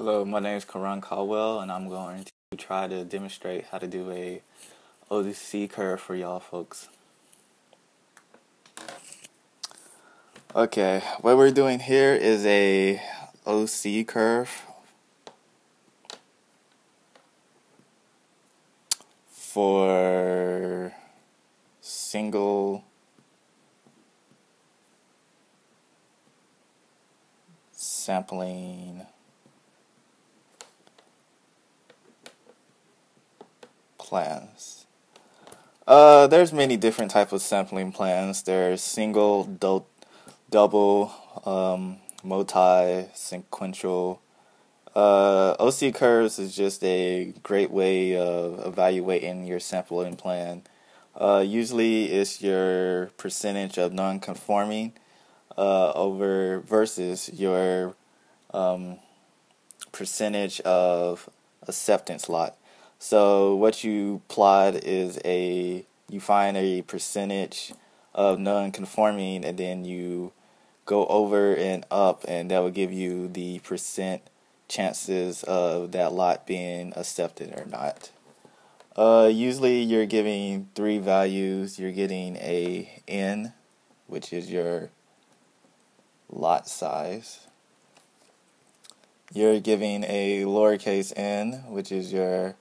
Hello, my name is Quran Caldwell, and I'm going to try to demonstrate how to do a OC curve for y'all folks. Okay, what we're doing here is a OC curve for single sampling plans. Uh, there's many different type of sampling plans. There's single, do double, um, multi, sequential. Uh, OC curves is just a great way of evaluating your sampling plan. Uh, usually, it's your percentage of non-conforming uh, over versus your um, percentage of acceptance lot. So what you plot is a you find a percentage of non-conforming, and then you go over and up, and that will give you the percent chances of that lot being accepted or not. Uh, usually you're giving three values. You're getting a n, which is your lot size. You're giving a lowercase n, which is your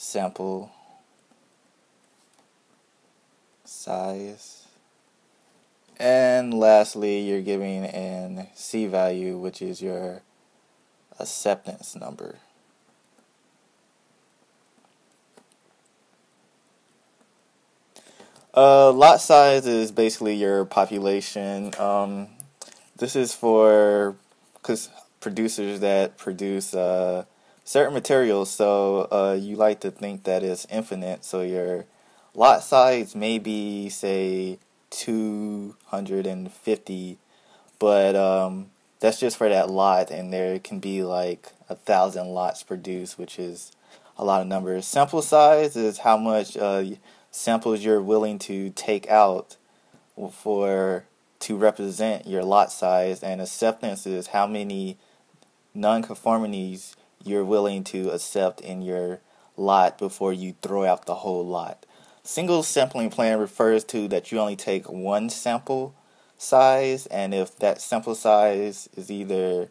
sample size. And lastly, you're giving an C value, which is your acceptance number. Uh, lot size is basically your population. Um, this is for producers that produce uh, certain materials, so uh, you like to think that it's infinite. So your lot size may be, say, 250, but um, that's just for that lot, and there can be like a thousand lots produced, which is a lot of numbers. Sample size is how much uh, samples you're willing to take out for to represent your lot size, and acceptance is how many nonconformities you're willing to accept in your lot before you throw out the whole lot. Single sampling plan refers to that you only take one sample size, and if that sample size is either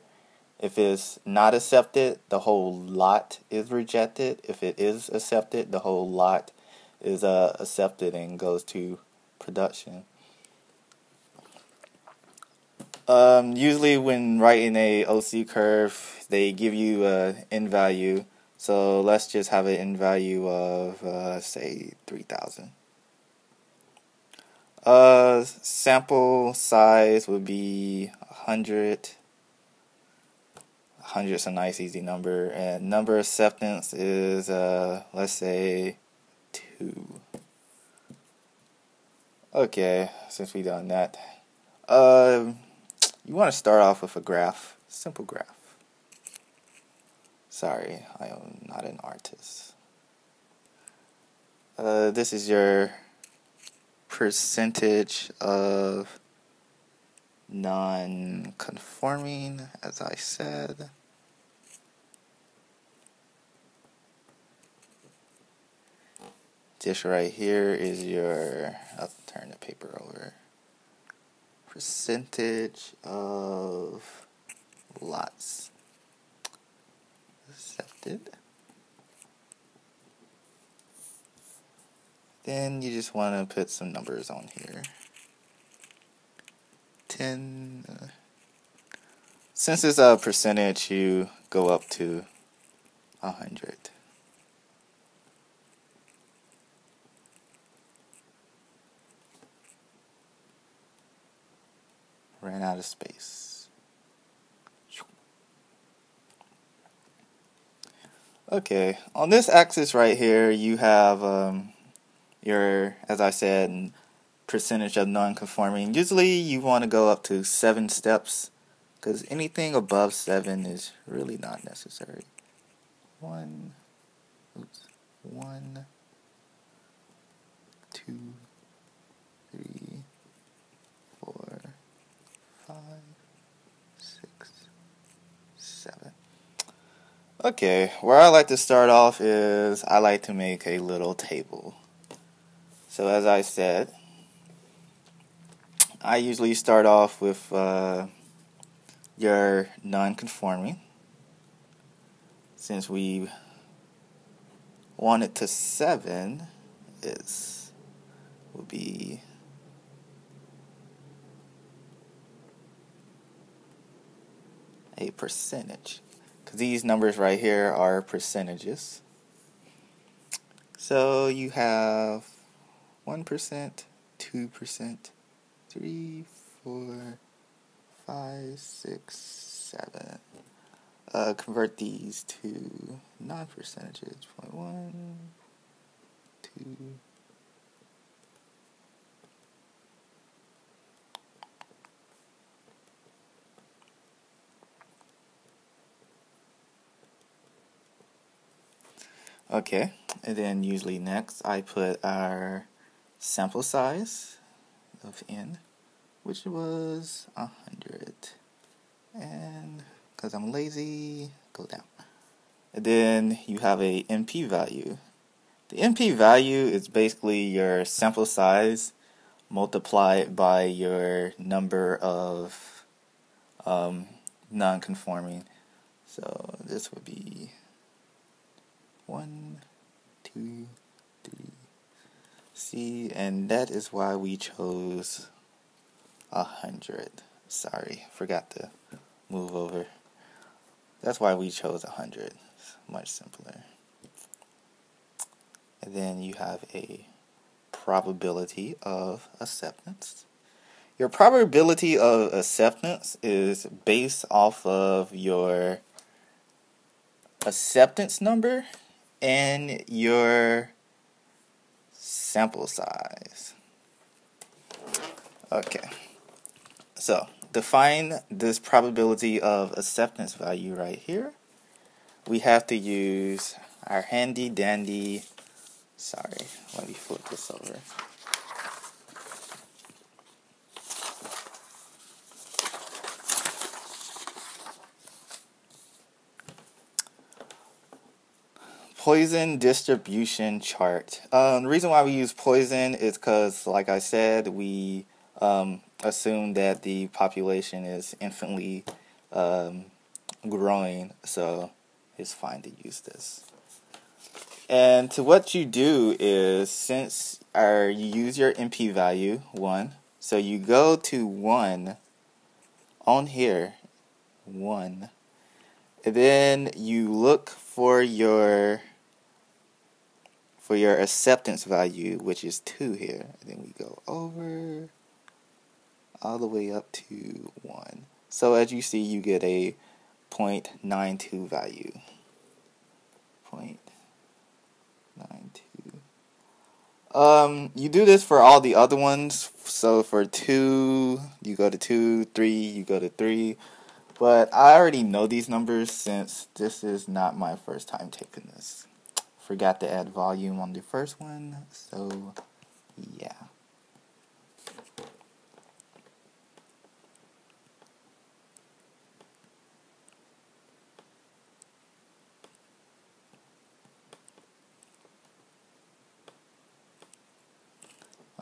if it's not accepted, the whole lot is rejected. If it is accepted, the whole lot is uh, accepted and goes to production. Um, usually, when writing a OC curve, they give you a n value. So let's just have an n value of uh, say three thousand. Uh, sample size would be hundred. Hundred's a nice easy number, and number acceptance is uh, let's say two. Okay, since we done that, um. You want to start off with a graph, simple graph. Sorry, I am not an artist. Uh, this is your percentage of non-conforming, as I said. This right here is your, I'll turn the paper over percentage of lots accepted. Then you just want to put some numbers on here. 10. Uh, since it's a percentage, you go up to 100. ran out space. Okay, on this axis right here, you have um, your, as I said, percentage of non-conforming. Usually you want to go up to seven steps because anything above seven is really not necessary. One, oops, one, two, three, four, five, six, seven. Okay, where I like to start off is I like to make a little table. So as I said, I usually start off with uh, your non-conforming. Since we want it to 7, is would be a percentage because these numbers right here are percentages. So you have 1%, 2%, 3, 4, 5, 6, 7. Uh, convert these to non-percentages. 0.1, 2, Okay, and then usually next I put our sample size of n, which was 100. And because I'm lazy, go down. And then you have a NP value. The NP value is basically your sample size multiplied by your number of um, non-conforming. So this would be one, two, three. See, and that is why we chose a hundred. Sorry, forgot to move over. That's why we chose a hundred. Much simpler. And then you have a probability of acceptance. Your probability of acceptance is based off of your acceptance number and your sample size. Okay, so define this probability of acceptance value right here. We have to use our handy dandy, sorry, let me flip this over. Poisson distribution chart. Um, the reason why we use Poisson is because, like I said, we um, assume that the population is infinitely um, growing, so it's fine to use this. And to what you do is, since our, you use your NP value, 1, so you go to 1 on here, 1, and then you look for your for your acceptance value, which is 2 here. And then we go over all the way up to 1. So as you see, you get a 0.92 value. 0.92. Um, you do this for all the other ones. So for 2, you go to 2, 3, you go to 3. But I already know these numbers since this is not my first time taking this forgot to add volume on the first one, so yeah.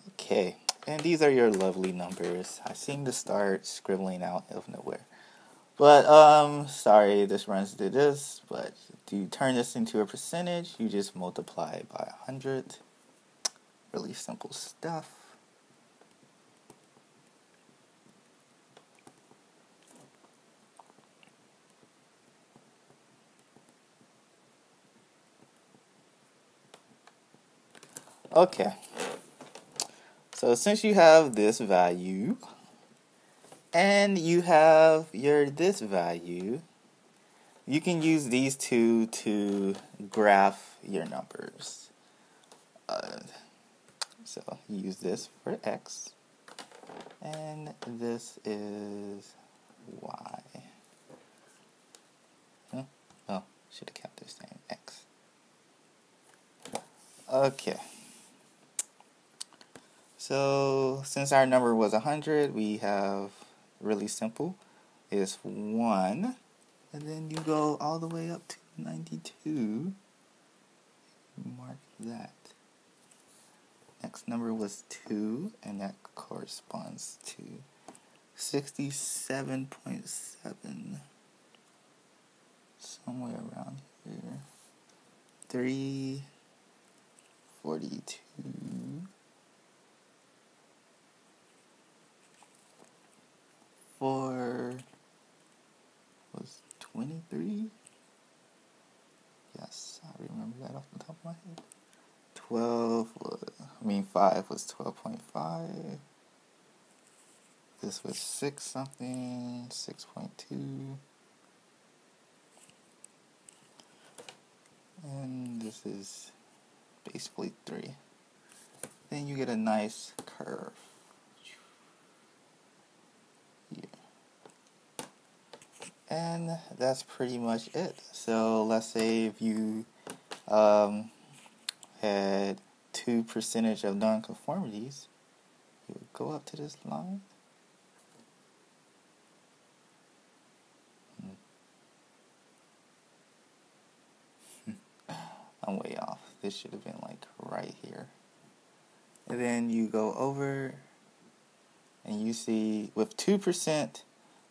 Okay, and these are your lovely numbers. I seem to start scribbling out of nowhere. But, um, sorry, this runs to this, but to turn this into a percentage, you just multiply by 100. Really simple stuff. Okay. So since you have this value, and you have your this value, you can use these two to graph your numbers. Uh, so use this for x, and this is y. Huh? Oh, should have kept this name x. Okay. So since our number was 100, we have really simple is 1 and then you go all the way up to 92. Mark that. Next number was 2, and that corresponds to 67.7. Somewhere around here. 342. Four was 23. Yes, I remember that off the top of my head. 12 was, I mean 5 was 12.5. This was 6 something, 6.2. And this is basically 3. Then you get a nice curve. And that's pretty much it. So let's say if you um, had two percentage of nonconformities, you would go up to this line. Hmm. I'm way off. This should have been like right here. And then you go over and you see with 2%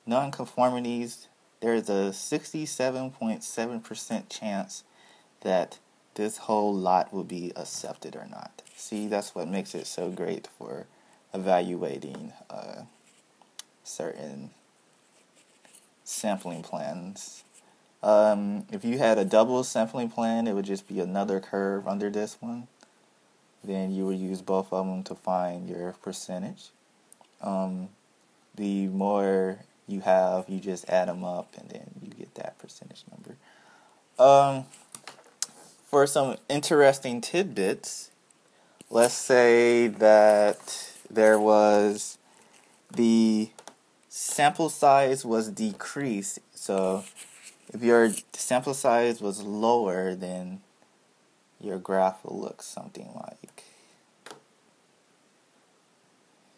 nonconformities, there is a 67.7% chance that this whole lot will be accepted or not. See, that's what makes it so great for evaluating uh, certain sampling plans. Um, if you had a double sampling plan, it would just be another curve under this one. Then you would use both of them to find your percentage. Um, the more you have, you just add them up and then you get that percentage number. Um, for some interesting tidbits, let's say that there was the sample size was decreased. So if your sample size was lower, then your graph will look something like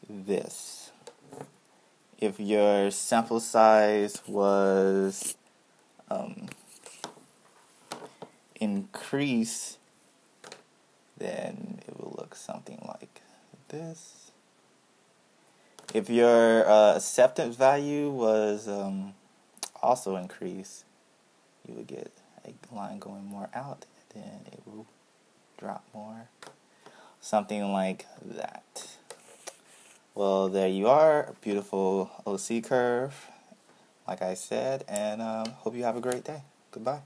this. If your sample size was um, increase, then it will look something like this. If your uh, acceptance value was um, also increased, you would get a line going more out, and then it will drop more. Something like that. Well, there you are, beautiful OC curve, like I said, and um, hope you have a great day. Goodbye.